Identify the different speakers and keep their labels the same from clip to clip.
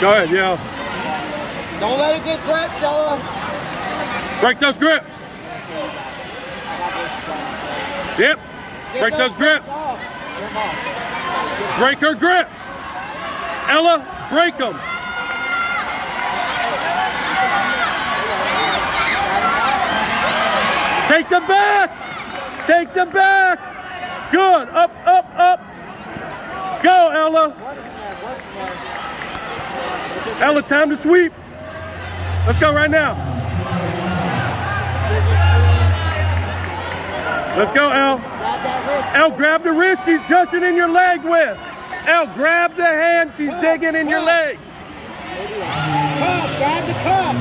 Speaker 1: Go ahead, yeah.
Speaker 2: Don't let it get gripped, y'all.
Speaker 1: Break those grips. Yep. Break those, grips.
Speaker 2: grips
Speaker 1: break her grips. Ella, break them. Take them back. Take them back. Good. Up, up, up. Go, Ella. Ella, time to sweep. Let's go right now. Let's go, El.
Speaker 2: Grab.
Speaker 1: El, grab the wrist she's touching in your leg with. El, grab the hand she's digging in your leg.
Speaker 2: Cuff. Grab the cuff.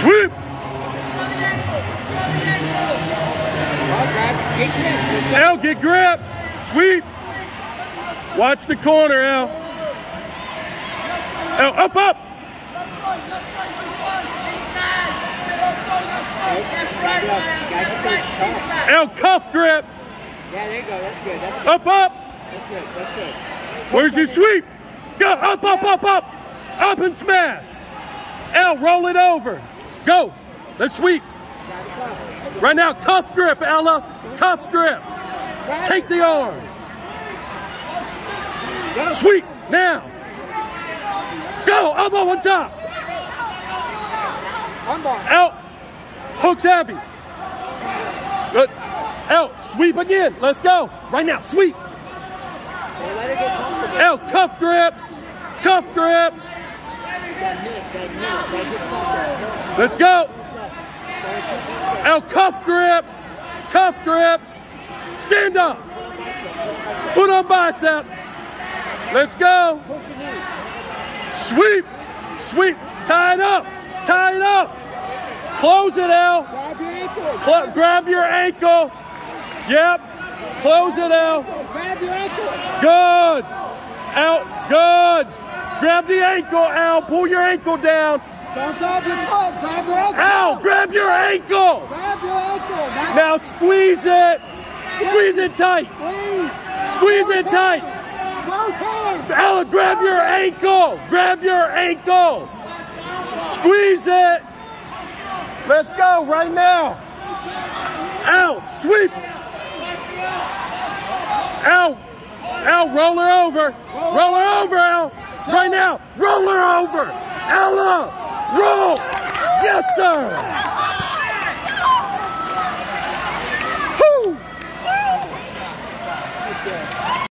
Speaker 1: Sweep.
Speaker 2: Well, grab. Get gripped. Let's go.
Speaker 1: El, get grips. Sweep. Watch the corner, El. El, up, up.
Speaker 2: You gotta get those cuffs.
Speaker 1: El, cuff grips.
Speaker 2: Yeah, there you go. That's good. That's good.
Speaker 1: Up, up.
Speaker 2: That's good. That's good.
Speaker 1: Where's your sweep? Go, up, up, up, up. Up and smash. El, roll it over. Go. Let's sweep.
Speaker 2: Grab the cuff.
Speaker 1: Right now, cuff grip, Ella. Cuff grip. Take the arm. Sweep now. Go Elbow on top. Out. Hooks heavy. Good. Out. Sweep again. Let's go. Right now. Sweep. Out. Cuff grips. Cuff grips. Let's go. Out. Cuff grips. Cuff grips. Stand up. Foot on bicep. Let's go.
Speaker 2: Push the knee.
Speaker 1: Sweep. Sweep. Tie it up. Tie it up. Close it, Al.
Speaker 2: Grab your ankle.
Speaker 1: Cl- grab your ankle. Yep. Close it out.
Speaker 2: Grab your ankle.
Speaker 1: Good. Out. Good. Grab the ankle, Al. Pull your ankle down.
Speaker 2: Don't grab your foot. Grab your ankle.
Speaker 1: Al, grab your ankle.
Speaker 2: Grab your ankle. Now
Speaker 1: Now squeeze it. Squeeze it tight.
Speaker 2: squeeze.
Speaker 1: Squeeze it tight.
Speaker 2: Both hands.
Speaker 1: Al, grab your ankle. Grab your ankle. Squeeze it. Let's go right now. Out. Sweep. Out. Al, roll her over. Roll her over, Al. Right now. Roll her over. Ella. Uh, roll. Yes, sir.